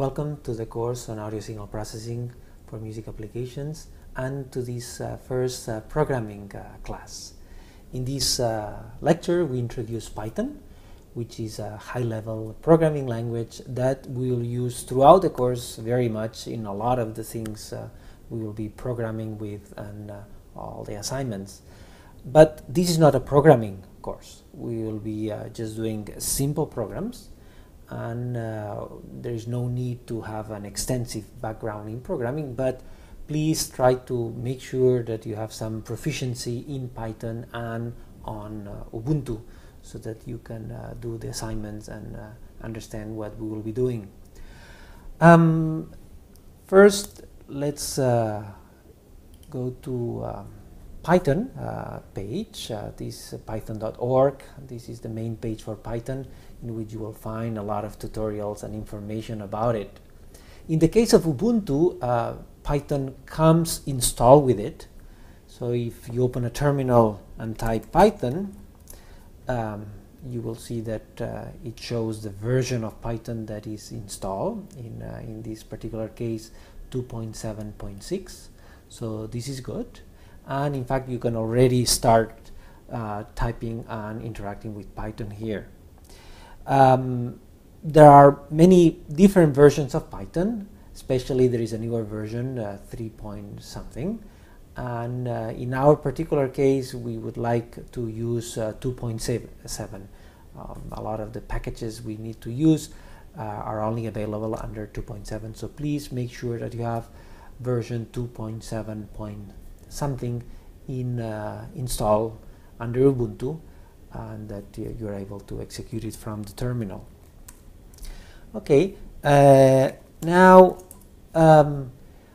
Welcome to the course on audio signal processing for music applications and to this uh, first uh, programming uh, class. In this uh, lecture we introduce Python which is a high-level programming language that we will use throughout the course very much in a lot of the things uh, we will be programming with and uh, all the assignments. But this is not a programming course. We will be just doing simple programs and uh, there is no need to have an extensive background in programming but please try to make sure that you have some proficiency in Python and on uh, Ubuntu so that you can uh, do the assignments and uh, understand what we will be doing. Um, first let's uh, go to um, Python uh, page. This python.org. This is the main page for Python in which you will find a lot of tutorials and information about it. In the case of Ubuntu, uh, Python comes installed with it. So if you open a terminal and type Python, um, you will see that uh, it shows the version of Python that is installed in, uh, in this particular case 2.7.6 so this is good and in fact you can already start uh, typing and interacting with Python here. Um, there are many different versions of Python, especially there is a newer version, uh, 3 point something. And uh, in our particular case, we would like to use uh, 2.7. Um, a lot of the packages we need to use uh, are only available under 2.7. So please make sure that you have version 2.7 point something in uh, install under Ubuntu and that uh, you're able to execute it from the terminal. Okay, uh, now um,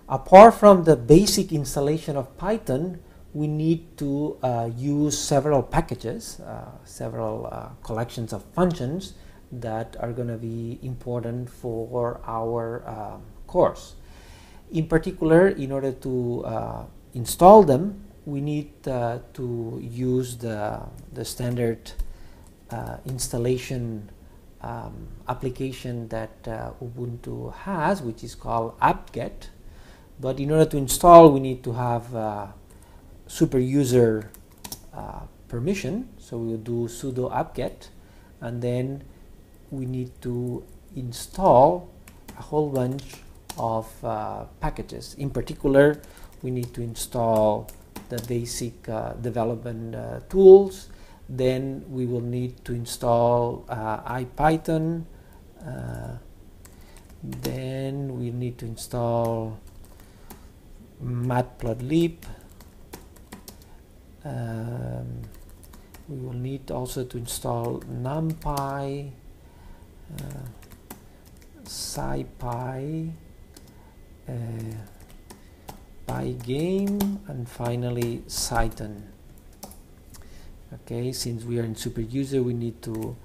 apart from the basic installation of Python, we need to uh, use several packages, uh, several uh, collections of functions that are going to be important for our um, course. In particular, in order to install them, we need uh, to use the, the standard uh, installation um, application that uh, Ubuntu has, which is called apt-get. But in order to install, we need to have uh, super user uh, permission. So we will do sudo apt-get, and then we need to install a whole bunch of uh, packages. In particular, we need to install the basic uh, development uh, tools then we will need to install uh, IPython uh, then we need to install matplotlib um, we will need also to install numpy uh, scipy uh, pygame and finally Cython okay since we are in super user we need to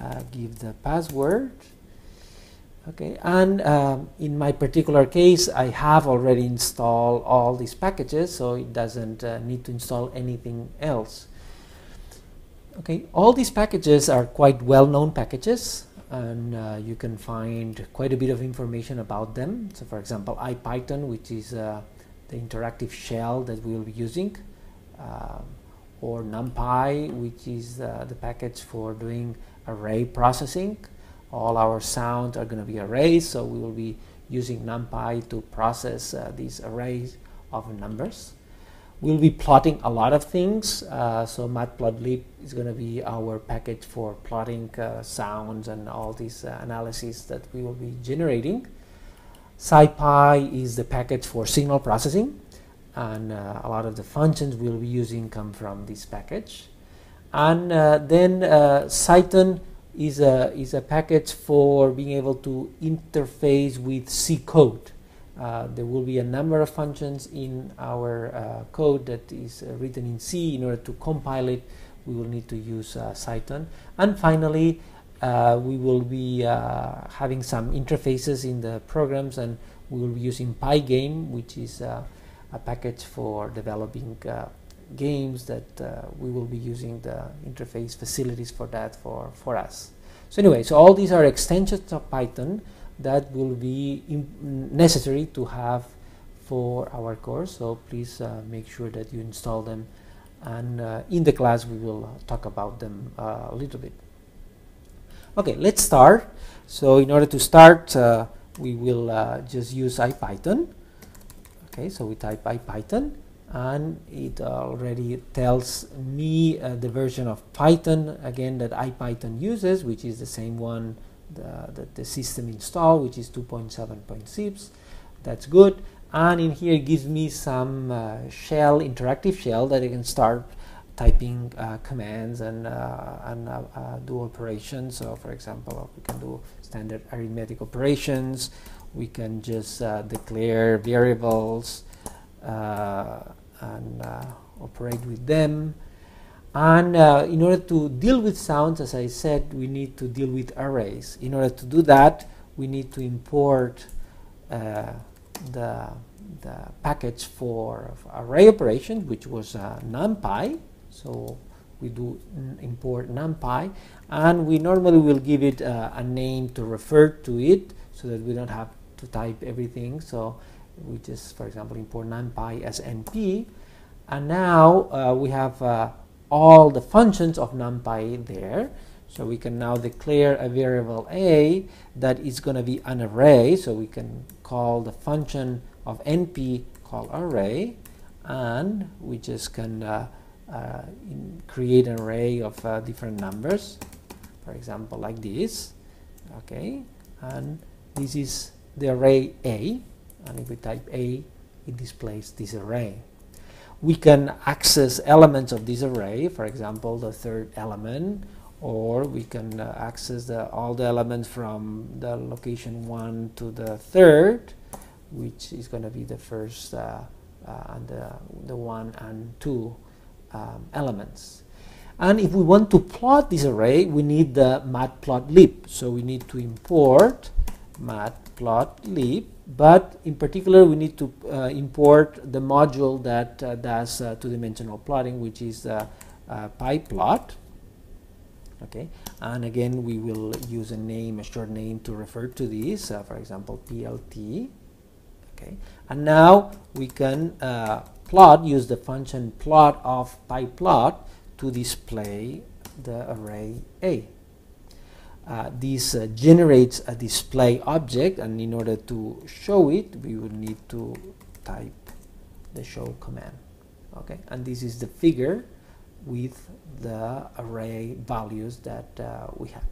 uh, give the password. Okay and um, in my particular case I have already installed all these packages so it doesn't uh, need to install anything else. Okay all these packages are quite well-known packages and uh, you can find quite a bit of information about them. So for example IPython which is uh, the interactive shell that we will be using um, or NumPy which is uh, the package for doing array processing. All our sounds are going to be arrays so we will be using NumPy to process uh, these arrays of numbers. We'll be plotting a lot of things uh, so matplotlib is going to be our package for plotting uh, sounds and all these uh, analyses that we will be generating SciPy is the package for signal processing and uh, a lot of the functions we'll be using come from this package. And uh, then uh, Cython is a, is a package for being able to interface with C code. Uh, there will be a number of functions in our uh, code that is uh, written in C. In order to compile it, we will need to use uh, Cython. And finally, we will be uh, having some interfaces in the programs and we will be using Pygame which is uh, a package for developing uh, games that uh, we will be using the interface facilities for that for, for us. So anyway, so all these are extensions of Python that will be necessary to have for our course so please uh, make sure that you install them and uh, in the class we will talk about them uh, a little bit okay let's start. So in order to start uh, we will uh, just use IPython. Okay so we type IPython and it already tells me uh, the version of Python again that IPython uses which is the same one the, the, the system install which is 2.7.6 that's good. And in here it gives me some uh, shell interactive shell that I can start typing uh, commands and, uh, and uh, uh, do operations so for example we can do standard arithmetic operations we can just uh, declare variables and uh, operate with them. And uh, in order to deal with sounds, as I said, we need to deal with arrays. In order to do that, we need to import uh, the, the package for array operation, which was NumPy. So we do import NumPy, and we normally will give it uh, a name to refer to it, so that we don't have to type everything. So we just, for example, import numpy as np, and now uh, we have uh, all the functions of numpy there. So we can now declare a variable a that is going to be an array. So we can call the function of np call array, and we just can uh, create an array of uh, different numbers. For example, like this. Okay, and this is the array a and if we type A it displays this array. We can access elements of this array, for example the third element, or we can uh, access the, all the elements from the location 1 to the third, which is going to be the first uh, uh, and the, the 1 and 2 um, elements. And if we want to plot this array, we need the matplotlib. So we need to import matplotlib but in particular we need to uh, import the module that uh, does uh, two-dimensional plotting which is uh, uh, pyplot okay and again we will use a name a short name to refer to this uh, for example plt okay and now we can plot use the function plot of pyplot to display the array a. Uh, this uh, generates a display object and in order to show it we will need to type the show command okay? And this is the figure with the array values that uh, we had.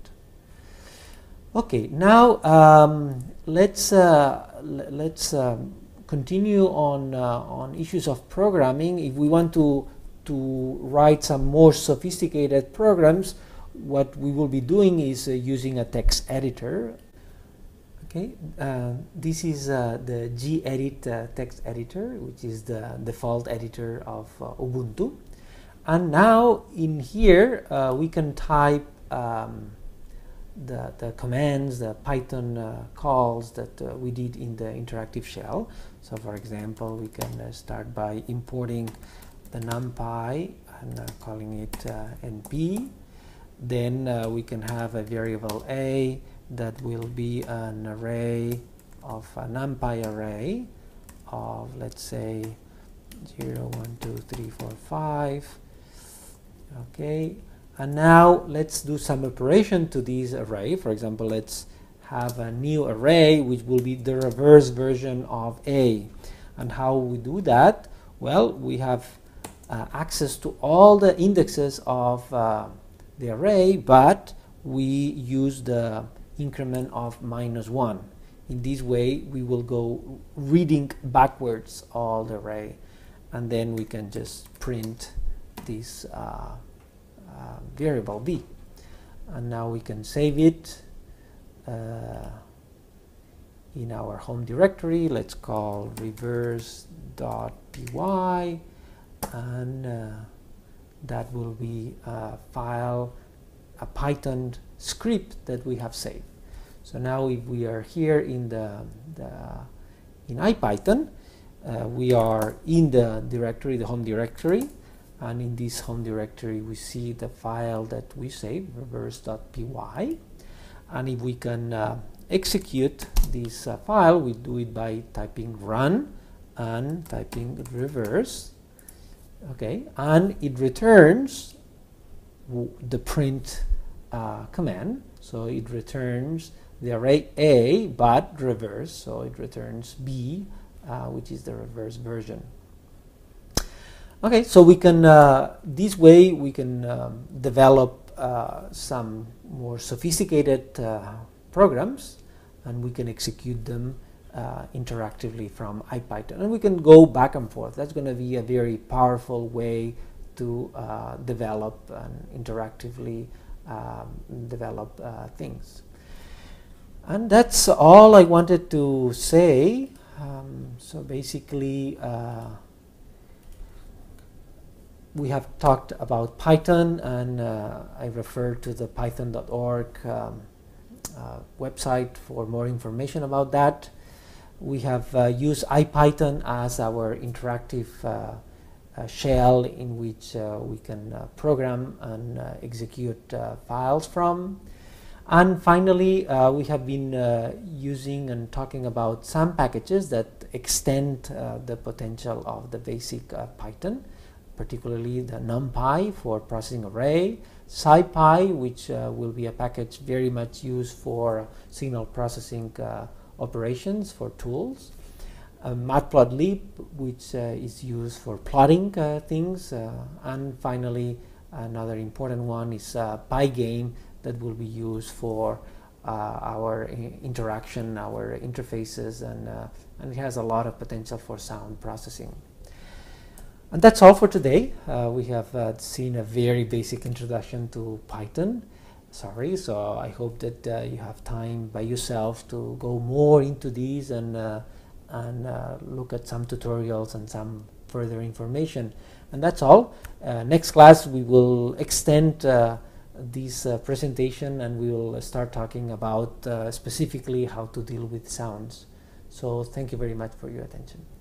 Okay now um, let's uh, let's um, continue on uh, on issues of programming if we want to to write some more sophisticated programs what we will be doing is uh, using a text editor. Okay, uh, this is the gedit text editor, which is the default editor of Ubuntu. And now in here we can type um, the, the commands, the Python uh, calls that uh, we did in the interactive shell. So for example, we can uh, start by importing the numpy and calling it np then uh, we can have a variable a that will be an array of a numpy array of let's say 0 1 2 3 4 5 okay and now let's do some operation to this array. For example let's have a new array which will be the reverse version of a. And how we do that? Well we have uh, access to all the indexes of uh, the array, but we use the increment of minus 1. In this way, we will go reading backwards all the array, and then we can just print this uh, uh, variable b. And now we can save it uh, in our home directory. Let's call reverse.py and uh, that will be a file, a Python script that we have saved. So now if we are here in the, the in IPython, uh, we are in the directory, the home directory, and in this home directory we see the file that we saved, reverse.py. And if we can uh, execute this uh, file, we do it by typing run and typing reverse. Okay, and it returns the print uh, command. So it returns the array A, but reverse. So it returns B, uh, which is the reverse version. Okay, so we can, uh, this way we can um, develop uh, some more sophisticated uh, programs and we can execute them uh, interactively from IPython. And we can go back and forth. That's going to be a very powerful way to uh, develop and interactively um, develop uh, things. And that's all I wanted to say. Um, so basically, we have talked about Python, and uh, I refer to the python.org um, uh, website for more information about that. We have uh, used IPython as our interactive uh, uh, shell in which uh, we can program and execute files from. And finally, we have been using and talking about some packages that extend the potential of the basic Python particularly the NumPy for processing array, SciPy, which uh, will be a package very much used for signal processing uh, operations for tools, uh, Matplotlib, which uh, is used for plotting uh, things, uh, and finally another important one is Pygame that will be used for our interaction, our interfaces, and, and it has a lot of potential for sound processing. And that's all for today. Uh, we have uh, seen a very basic introduction to Python. Sorry, so I hope that uh, you have time by yourself to go more into these and, uh, and uh, look at some tutorials and some further information. And that's all. Uh, next class we will extend this presentation and we will start talking about specifically how to deal with sounds. So thank you very much for your attention.